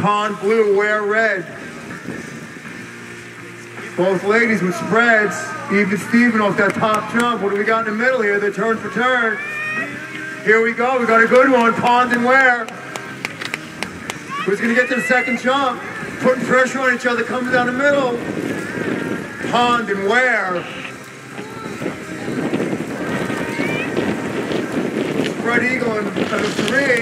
Pond blue, Ware red. Both ladies with spreads. Even Steven off that top jump. What do we got in the middle here? The turn for turn. Here we go. We got a good one. Pond and Ware. Who's going to get to the second jump? Putting pressure on each other. Coming down the middle. Pond and Ware. Spread eagle and, and three.